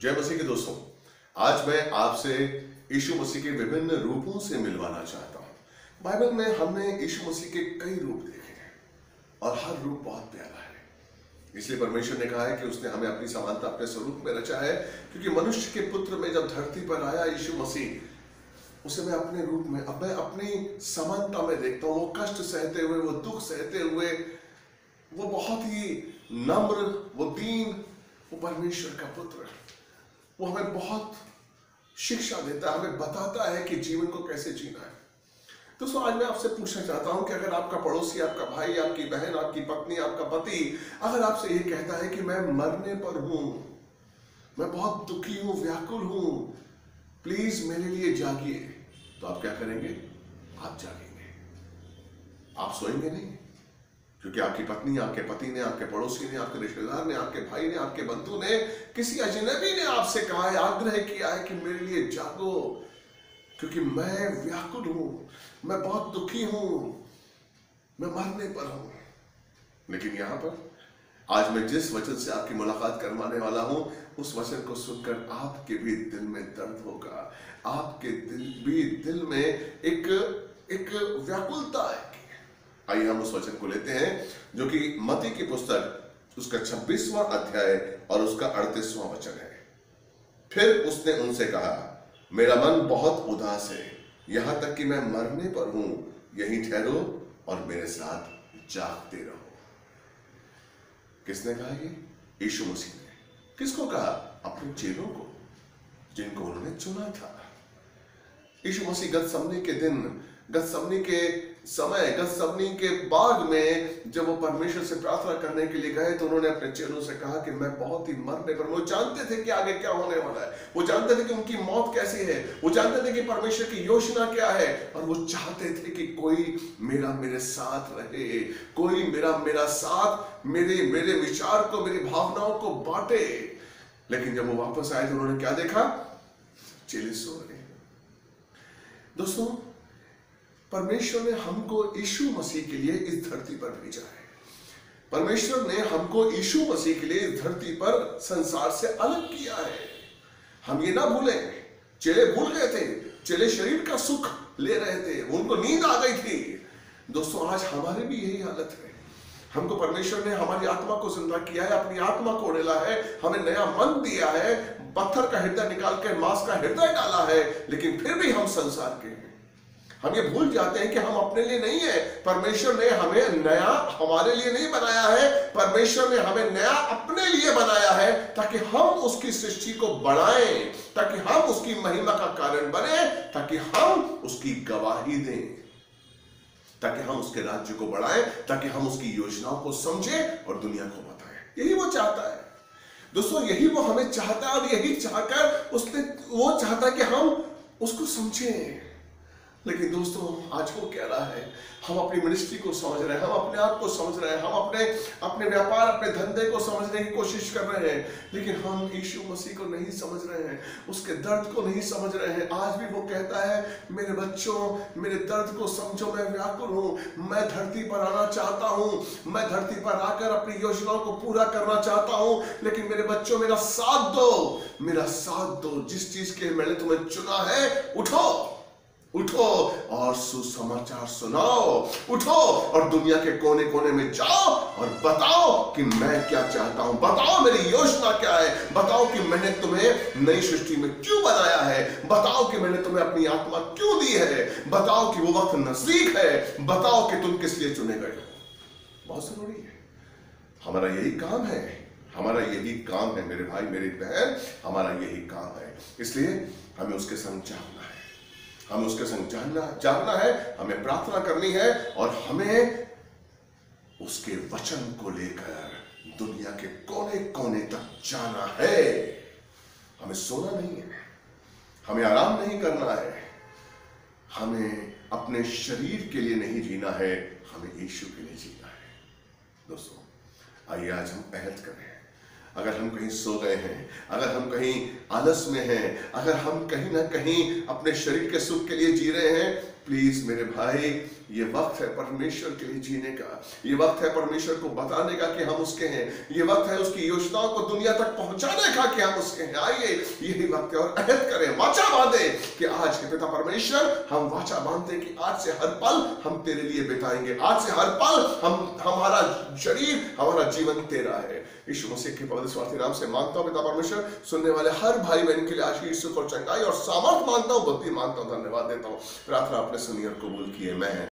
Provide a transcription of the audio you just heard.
जय मसीह के दोस्तों, आज मैं आपसे यीशु मसीह के विभिन्न रूपों से मिलवाना चाहता हूँ। बाइबल में हमने यीशु मसीह के कई रूप देखे हैं और हर रूप बहुत प्यारा है। इसलिए परमेश्वर ने कहा है कि उसने हमें अपनी समानता अपने स्वरूप में रचा है, क्योंकि मनुष्य के पुत्र में जब धरती पर आया यीशु मसीह, उसे मैं अपने रूप में, अब मैं अपनी समानता में देखता हूँ, वो कष्ट सहते हुए, वो दुख सहते हुए, वो बहुत ही नम्र, वो दीन, वो परमेश्वर का पुत्र। वो हमें बहुत शिक्षा देता है, हमें बताता है कि जीवन को कैसे जीना है। दोस्तों आज मैं आपसे पूछना चाहता हूँ कि अगर आपका पड़ोसी, आपका भाई, आपकी बहन, आपकी पत्नी, आपका पति, अगर आपसे ये कहता है कि मैं मरने पर हूँ, मैं बहुत दुखी हूँ, व्याकुल हूँ, प्लीज़ मेरे लिए जागिए तो आप क्या करेंगे? आप जागेंगे। आप सोएँगे नहीं। क्योंकि आपकी पत्नी, आपके पति ने, आपके पड़ोसी ने, आपके रिश्तेदार ने, आपके भाई ने, आपके बंधु ने, किसी अजनबी ने आपसे कहा है, आग्रह किया है कि मेरे लिए जागो। क्योंकि मैं व्याकुल हूँ, मैं बहुत दुखी हूँ, मैं मरने पर हूँ। लेकिन यहाँ पर आज मैं जिस वचन से आपकी मुलाकात करवाने वाला हूँ, उस वचन को सुनकर आपके भी दिल में दर्द होगा। आपके दिल भी दिल में एक एक व्याकुलता है आइए हम उस वचन को लेते हैं, जो कि मती की पुस्तक, उसका छब्बीसवां अध्याय और उसका अड़तीसवां वचन है। फिर उसने उनसे कहा, मेरा मन बहुत उदास है, यहाँ तक कि मैं मरने पर हूँ, यहीं ठहरो और मेरे साथ जागते रहो। किसने कहा ये? यीशु मसीह ने। किसको कहा? अपने चेलों को, जिनको उन्होंने चुना था। यीशु मसीह गत समने के दिन गत समनी के समय गसबनी के बाग में जब वो परमेश्वर से प्रार्थना करने के लिए गए तो उन्होंने अपने चेलों से कहा कि मैं बहुत ही मरने पर वो जानते थे कि आगे क्या होने वाला है। वो जानते थे कि उनकी मौत कैसी है। वो जानते थे कि परमेश्वर की योजना क्या है। और वो चाहते थे कि कोई मेरा, मेरे साथ रहे। कोई मेरा मेरा साथ मेरे मेरे विचार को, मेरी भावनाओं को बांटे। लेकिन जब वो वापस आए तो उन्होंने क्या देखा? चेले सो रहे दोस्तों, परमेश्वर ने हमको यीशु मसीह के लिए इस धरती पर भेजा है। परमेश्वर ने हमको यीशु मसीह के लिए इस धरती पर संसार से अलग किया है। हम ये ना भूले, चेले भूल गए थे, चेले शरीर का सुख ले रहे थे, उनको नींद आ गई थी। दोस्तों, आज हमारे भी यही हालत है। हमको परमेश्वर ने हमारी आत्मा को ज़िंदा किया है, अपनी आत्मा को उड़ेला है, हमें नया मन दिया है, पत्थर का हृदय निकाल कर मांस का हृदय डाला है, लेकिन फिर भी हम संसार के हैं। हम ये भूल जाते हैं कि हम अपने लिए नहीं है। परमेश्वर ने हमें नया हमारे लिए नहीं बनाया है, परमेश्वर ने हमें नया अपने लिए बनाया है, ताकि हम उसकी सृष्टि को बढ़ाएँ, ताकि हम उसकी महिमा का कारण बने, ताकि हम उसकी गवाही दें। ताकि हम उसके राज्य को बढ़ाएँ, ताकि हम उसकी योजनाओं को समझें और दुनिया को बताएँ। यही वो चाहता है। दोस्तों, यही वो हमें चाहता है और यही चाहकर उसने, वो चाहता है कि हम उसको समझें। लेकिन दोस्तों, आज वो कह रहा है, हम अपनी मिनिस्ट्री को समझ रहे हैं, हम अपने आप को समझ रहे हैं, हम अपने अपने व्यापार, अपने धंधे को समझने की कोशिश कर रहे हैं, लेकिन हम यीशु मसीह को नहीं समझ रहे हैं, उसके दर्द को नहीं समझ रहे हैं। आज भी वो कहता है, मेरे बच्चों, मेरे दर्द को समझो, मैं व्याकुल हूँ, मैं धरती पर आना चाहता हूँ, मैं धरती पर आकर अपनी योजनाओं को पूरा करना चाहता हूँ, लेकिन मेरे बच्चों, मेरा साथ दो, मेरा साथ दो, जिस चीज़ के मैंने तुम्हें चुना है, उठो। उठो और सुसमाचार सुनाओ, उठो और दुनिया के कोने कोने में जाओ और बताओ कि मैं क्या चाहता हूँ। बताओ मेरी योजना क्या है। बताओ कि मैंने तुम्हें नई सृष्टि में क्यों बनाया है। बताओ कि मैंने तुम्हें अपनी आत्मा क्यों दी है। बताओ कि वो वक्त नज़दीक है। बताओ कि तुम किस लिए चुने गए हो। बहुत ज़रूरी है। हमारा यही काम है। हमारा यही काम है मेरे भाई, मेरी बहन। हमारा यही काम है। इसलिए हमें उसके संग जाना है। हमें उसके संग जानना जानना है, हमें प्रार्थना करनी है और हमें उसके वचन को लेकर दुनिया के कोने कोने तक जाना है। हमें सोना नहीं है, हमें आराम नहीं करना है, हमें अपने शरीर के लिए नहीं जीना है, हमें यीशु के लिए जीना है। दोस्तों, आइए आज हम अहद करें। अगर हम कहीं सो गए हैं, अगर हम कहीं आलस में हैं, अगर हम कहीं ना कहीं अपने शरीर के सुख के लिए जी रहे हैं प्लीज़ मेरे भाई, ये वक्त है परमेश्वर के लिए जीने का। ये वक्त है परमेश्वर को बताने का कि हम उसके हैं। ये वक्त है उसकी योजनाओं को दुनिया तक पहुँचाने का कि हम उसके हैं। आइए, यही वक्त है और अहद करें, वाचा बांधे कि आज के पिता परमेश्वर, हम वाचा बांधते कि आज से हर पल हम तेरे लिए बिताएँगे। आज से हर पल हम, हमारा शरीर, हमारा जीवन तेरा है। यीशु मसीह के पवित्र स्वार्थी नाम से माँगता हूँ पिता परमेश्वर, सुनने वाले हर भाई बहन के लिए आशीष सुख और चंगाई और सामर्थ माँगता हूँ, बुद्धि माँगता हूँ, धन्यवाद देता हूँ। प्रार्थना अपने सुनिए और कबूल किए मैं